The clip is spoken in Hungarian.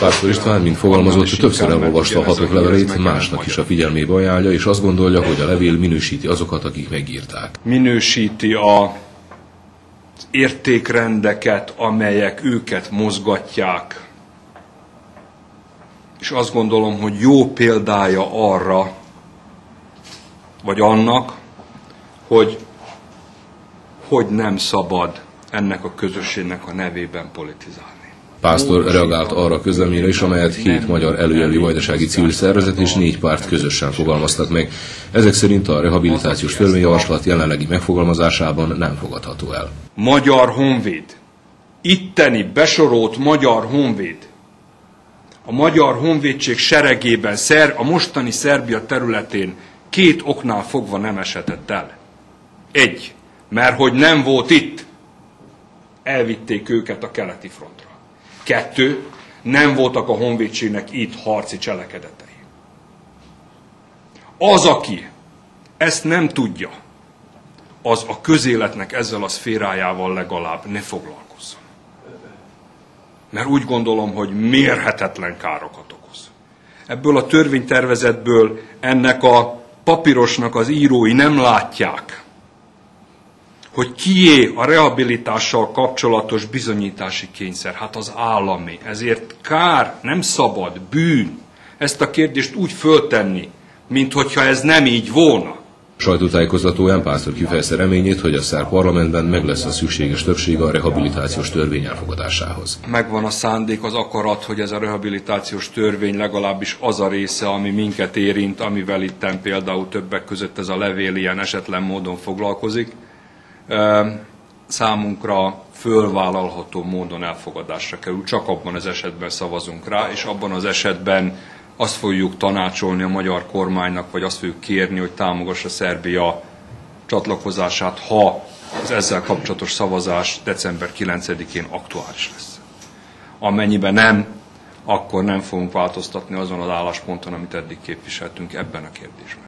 Pásztor István, mint fogalmazott, többször elolvasta a hatok levelét, másnak is a figyelmébe ajánlja, és azt gondolja, hogy a levél minősíti azokat, akik megírták. minősíti a értékrendeket, amelyek őket mozgatják. És azt gondolom, hogy jó példája arra, vagy annak, hogy hogy nem szabad ennek a közösségnek a nevében politizálni. Pásztor reagált arra a közleményre is, amelyet hét magyar előjelű vajdasági civil szervezet és négy párt közösen fogalmaztak meg. Ezek szerint a rehabilitációs törvényjavaslat jelenlegi megfogalmazásában nem fogadható el. Magyar Honvéd, itteni besorolt Magyar Honvéd, a Magyar Honvédség seregében, szer, a mostani Szerbia területén két oknál fogva nem esetett el. Egy, mert hogy nem volt itt, elvitték őket a keleti frontra. Kettő, nem voltak a honvédségnek itt harci cselekedetei. Az, aki ezt nem tudja, az a közéletnek ezzel a szférájával legalább ne foglalkozzon. Mert úgy gondolom, hogy mérhetetlen károkat okoz. Ebből a törvénytervezetből ennek a papírosnak az írói nem látják, hogy kié a rehabilitással kapcsolatos bizonyítási kényszer? Hát az állami. Ezért kár, nem szabad, bűn ezt a kérdést úgy föltenni, mint hogyha ez nem így volna. Sajtótájékoztatóján Pásztor kifejezte reményét, hogy a szerb parlamentben meg lesz a szükséges többség a rehabilitációs törvény elfogadásához. Megvan a szándék, az akarat, hogy ez a rehabilitációs törvény legalábbis az a része, ami minket érint, amivel itten például többek között ez a levél ilyen esetlen módon foglalkozik számunkra fölvállalható módon elfogadásra kerül. Csak abban az esetben szavazunk rá, és abban az esetben azt fogjuk tanácsolni a magyar kormánynak, vagy azt fogjuk kérni, hogy támogassa Szerbia csatlakozását, ha az ezzel kapcsolatos szavazás december 9-én aktuális lesz. Amennyiben nem, akkor nem fogunk változtatni azon az állásponton, amit eddig képviseltünk ebben a kérdésben.